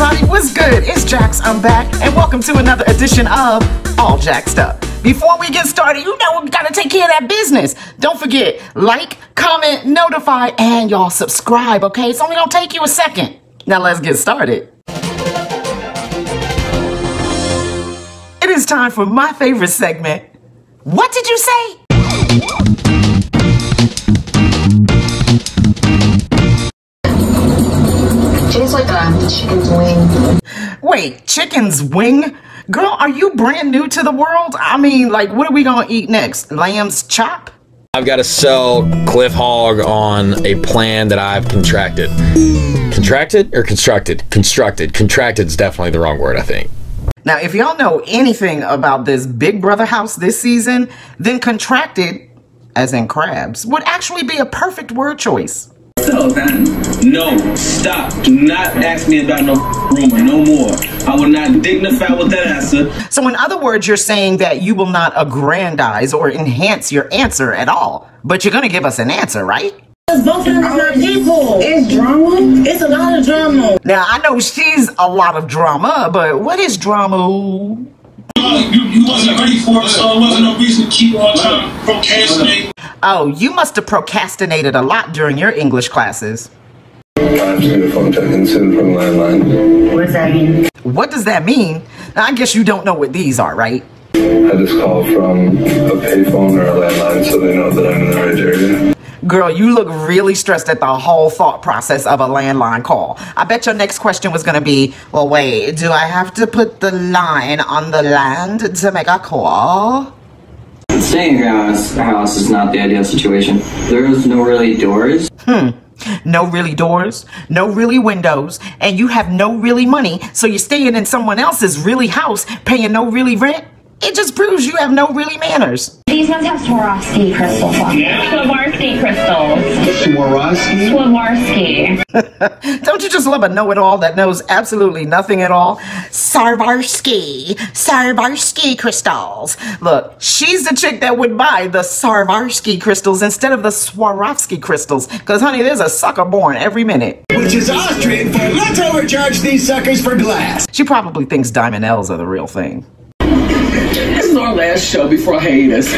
everybody, what's good? It's Jax, I'm back, and welcome to another edition of All Jaxs'd Up. Before we get started, you know we gotta take care of that business. Don't forget, like, comment, notify, and y'all subscribe, okay? It's only gonna take you a second. Now let's get started. It is time for my favorite segment. What did you say? Tastes like a chicken's wing. Wait, chicken's wing? Girl, are you brand new to the world? I mean, like, what are we gonna eat next? Lamb's chop? I've got to sell Cliff Hogg on a plan that I've contracted. Contracted or constructed? Constructed. Contracted is definitely the wrong word, I think. Now, if y'all know anything about this Big Brother house this season, then contracted, as in crabs, would actually be a perfect word choice. So then, no, stop. Do not ask me about no rumor, no more. I will not dignify with that answer. So, in other words, you're saying that you will not aggrandize or enhance your answer at all, but you're gonna give us an answer, right? Both of them is my people. It's drama. It's a lot of drama. Now, I know she's a lot of drama, but what is drama? You, you wasn't ready for it, so it wasn't no reason to keep on trying to procrastinate. Oh, you must have procrastinated a lot during your English classes. I have to get phone check in from the landline. What does that mean? What does that mean? I guess you don't know what these are, right? I just call from a payphone or a landline so they know that I'm in the right area. Girl, you look really stressed at the whole thought process of a landline call. I bet your next question was gonna be, well, wait, do I have to put the line on the land to make a call? Staying in your house, house is not the ideal situation. There's no really doors. Hmm. No really doors, no really windows, and you have no really money, so you're staying in someone else's really house, paying no really rent? It just proves you have no really manners. These ones have Swarovski crystals on them. Swarovski crystals. Swarovski? Swarovski. Don't you just love a know-it-all that knows absolutely nothing at all? Sarvarsky, Sarvarsky crystals. Look, she's the chick that would buy the Sarvarsky crystals instead of the Swarovski crystals. Cause honey, there's a sucker born every minute. Which is Austrian for let's overcharge these suckers for glass. She probably thinks diamond L's are the real thing. This is our last show before hiatus.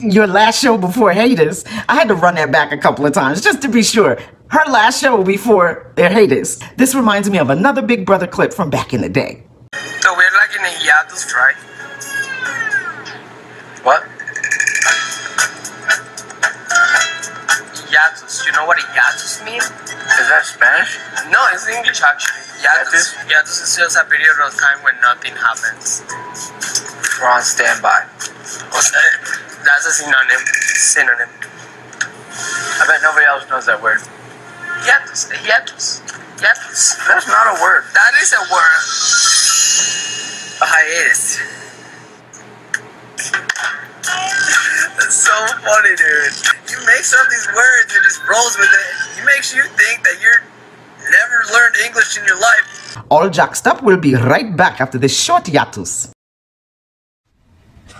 Your last show before haters, I had to run that back a couple of times just to be sure. Her last show before their haters. This reminds me of another Big Brother clip from back in the day. So we're like in a hiatus, right? What? Hiatus. You know what a hiatus means? Is that Spanish? No, it's English actually. Hiatus. Hiatus is just a period of time when nothing happens. We're on standby. That's a synonym. Synonym. I bet nobody else knows that word. Hiatus. Hiatus. Hiatus. That's not a word. That is a word. A hiatus. That's so funny, dude. You make some of these words and just rolls with it. It makes you think that you're never learned English in your life. All Jacked Up will be right back after this short hiatus.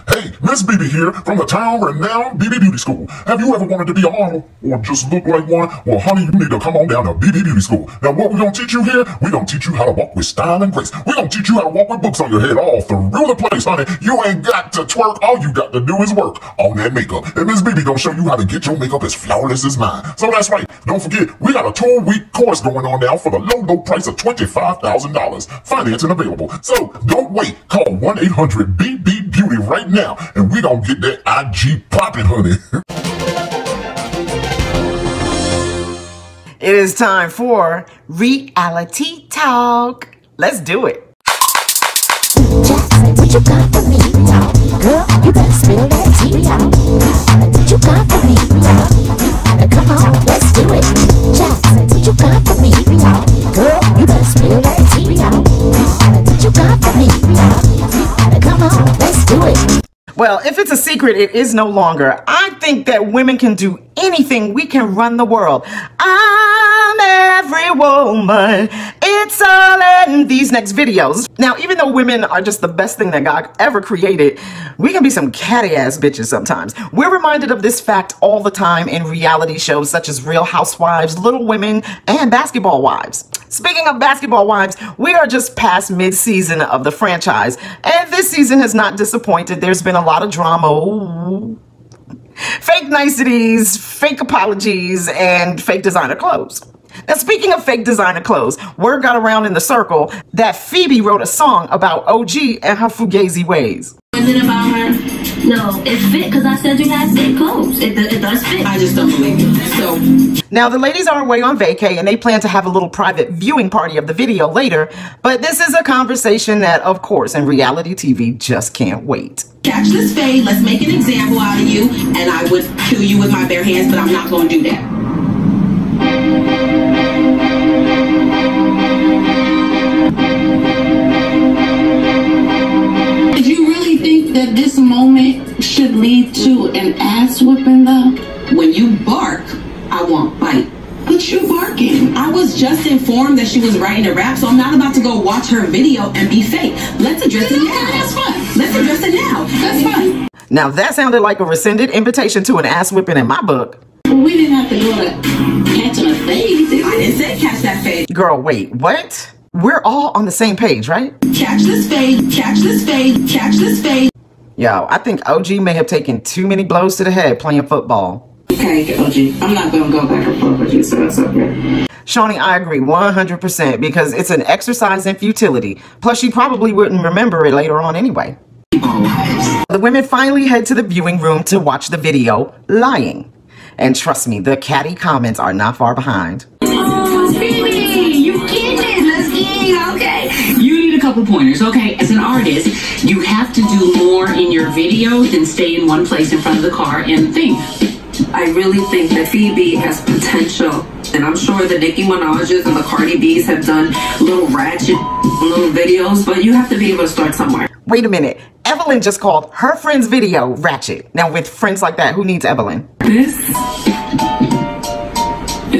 Hey, Miss BB here from the town renowned BB Beauty School. Have you ever wanted to be a model or just look like one? Well, honey, you need to come on down to BB Beauty School. Now, what we're gonna teach you here, we're gonna teach you how to walk with style and grace. We're gonna teach you how to walk with books on your head all through the place, honey. You ain't got to twerk. All you got to do is work on that makeup. And Miss BB gonna show you how to get your makeup as flawless as mine. So that's right. Don't forget, we got a two-week course going on now for the low, low price of $25,000. Financing available. So don't wait. Call 1-800-BB Beauty right now, and we gonna get that IG popping, honey. It is time for reality talk. Let's do it. Jackson, what you got for me. Girl, you better spill that tea, y'all. What you got for me, y'all? Come on, let's do it. Jackson, what you got for me. Girl, Well, if it's a secret, it is no longer. I think that women can do anything. We can run the world. I'm every woman. It's all in these next videos. Now, even though women are just the best thing that God ever created, we can be some catty ass bitches sometimes. We're reminded of this fact all the time in reality shows such as Real Housewives, Little Women, and Basketball Wives. Speaking of basketball wives, we are just past mid-season of the franchise, and this season has not disappointed. There's been a lot of drama. Ooh. Fake niceties, fake apologies, and fake designer clothes. Now, speaking of fake designer clothes, word got around in the circle that Feby wrote a song about OG and her fugazi ways. Is it about her? No, it fit because I said you had fit clothes. It, it does fit. I just don't believe you. So. Now, the ladies are away on vacay and they plan to have a little private viewing party of the video later, but this is a conversation that, of course, in reality TV just can't wait. Catch this fade, let's make an example out of you, and I would kill you with my bare hands, but I'm not going to do that. Ass whipping though? When you bark, I won't bite. But you barking. I was just informed that she was writing a rap, so I'm not about to go watch her video and be fake. Let's address it now. That's fine. Let's address it now. That's fine. Now, that sounded like a rescinded invitation to an ass whipping in my book. We didn't have to go to catching a fade. I didn't say catch that fade. Girl, wait, what? We're all on the same page, right? Catch this fade, catch this fade, catch this fade. Yo, I think OG may have taken too many blows to the head playing football. Okay, OG. I'm not gonna go back and forth with you, so that's okay. Shaunie, I agree 100% because it's an exercise in futility. Plus, you probably wouldn't remember it later on anyway. The women finally head to the viewing room to watch the video, Lying. And trust me, the catty comments are not far behind. Oh, Feby, you get it. Let's. Okay. You need couple pointers, okay? As an artist, you have to do more in your video than stay in one place in front of the car and think. I really think that Feby has potential. And I'm sure the Nicki Minaj's and the Cardi B's have done little ratchet little videos, but you have to be able to start somewhere. Wait a minute. Evelyn just called her friend's video ratchet. Now, with friends like that, who needs Evelyn? This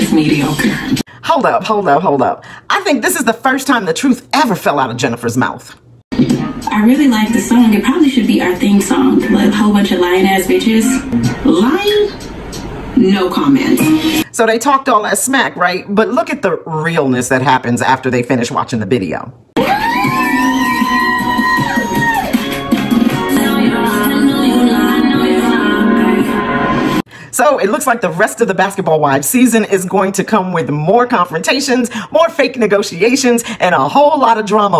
is mediocre. Hold up, hold up, hold up. I think this is the first time the truth ever fell out of Jennifer's mouth. I really like the song. It probably should be our theme song. Like a whole bunch of lying ass bitches. Lying? No comment. So they talked all that smack, right? But look at the realness that happens after they finish watching the video. So it looks like the rest of the Basketball Wives season is going to come with more confrontations, more fake negotiations, and a whole lot of drama.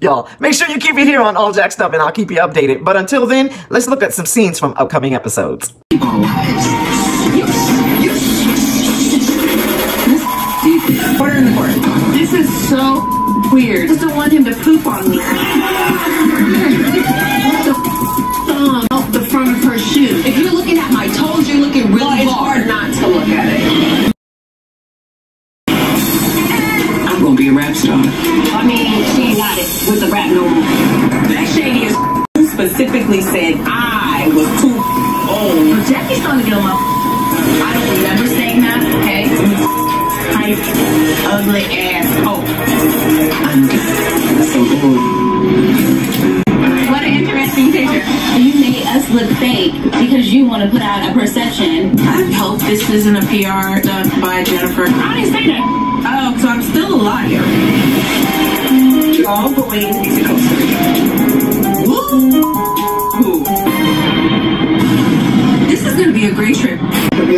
Y'all, make sure you keep it here on All Jacked Up and I'll keep you updated. But until then, let's look at some scenes from upcoming episodes. Her in the court. This is so weird. I just don't want him to poop on me. Ugly ass hoe. What an interesting picture. You made us look fake because you want to put out a perception. I hope this isn't a PR done by Jennifer. I didn't say that. Oh, so I'm still a liar. All going to Costa Rica. Woo! This is going to be a great trip.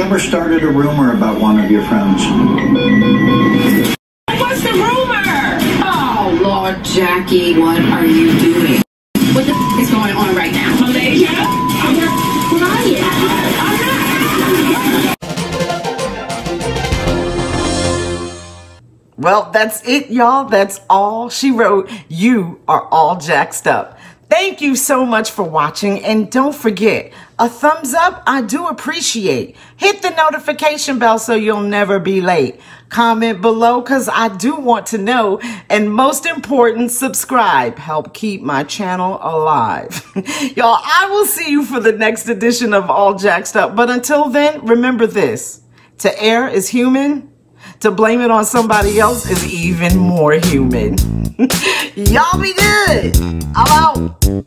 Have you ever started a rumor about one of your friends? What's the rumor? Oh, Lord Jackie, what are you doing? What the f- is going on right now? Malaysia? I'm quiet. I'm not. Well, that's it, y'all. That's all she wrote. You are all jacked up. Thank you so much for watching. And don't forget, a thumbs up, I do appreciate. Hit the notification bell so you'll never be late. Comment below because I do want to know. And most important, subscribe. Help keep my channel alive. y'all, I will see you for the next edition of All Jacked Up. But until then, remember this. To err is human. To blame it on somebody else is even more human. Y'all be good. I'm out.